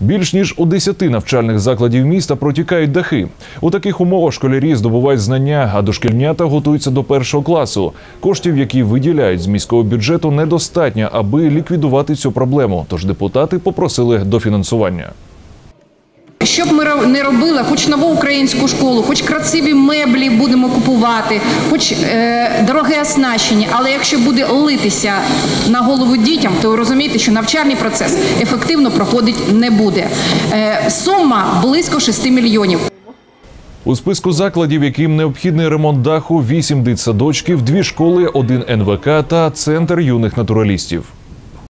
Більш ніж у 10 навчальних закладів міста протікають дахи. У таких умовах школярі здобувають знання, а дошкільнята готуються до першого класу. Коштів, які виділяють з міського бюджету, недостатньо, аби ліквідувати цю проблему. Тож депутати попросили дофінансування. Що б ми не робили, хоч нову українську школу, хоч красиві меблі будемо купувати, хоч е, дороге оснащення, але якщо буде литися на голову дітям, то ви розумієте, що навчальний процес ефективно проходить не буде. Е, сума близько 6 мільйонів. У списку закладів, яким необхідний ремонт даху, 8 дитсадочків, дві школи, один НВК та центр юних натуралістів.